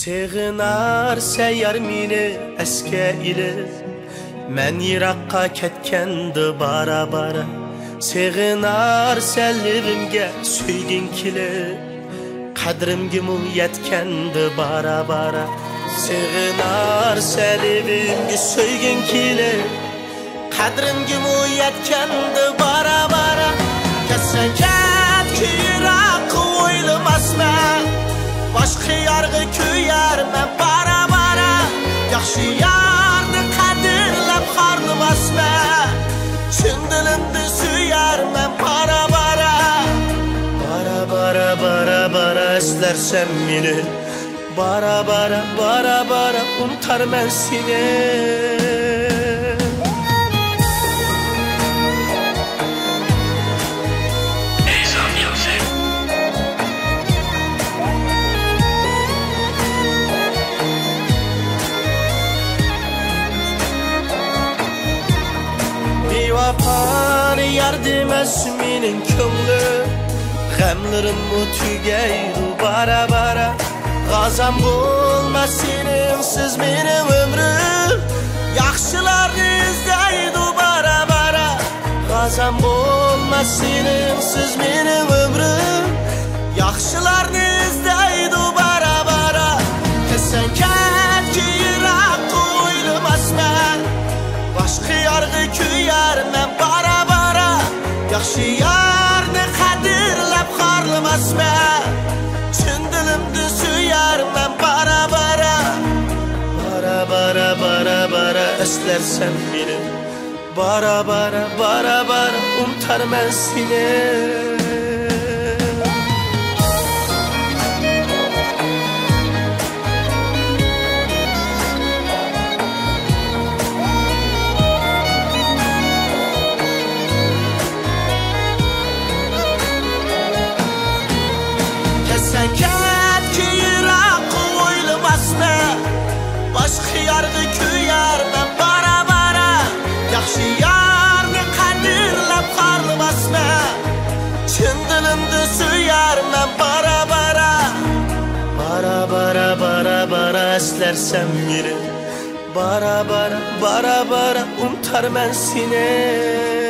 Sığınar seyyar mini eske ile Men Irakka ketkendi bara sig'inar sallimimga suyging kelib qadrimga mu yetkendi bara bara sig'inar sallimimga suyging kelib qadrimga mu yetkendi bara bara ketsan ketki yiroqqa o'ylamasman. Boshqa kül bara bara əslərsən məni Bara bara bara bara unutar mən seni. Vefan yardım esminin Gemlerim mu tügeyru bara bara. Gazam bulmaz senin siz benim ömrüm. Yaxşılar izleydu bara bara. Gazam bulmaz senin siz benim ömrüm. Yaxşılar izleydu bara bara. Kesen ket ki Irak oylamaz mən Başqa yarğı köyər mən bara bara. Yaxşı qədirləb xarlımas mən Çin dilimdi süyər mən bara bara. Bara bara bara bara əslərsən beni. Bara bara bara bara unutar mən seni əslərsən biri Bara bara bara bara unutar mən seni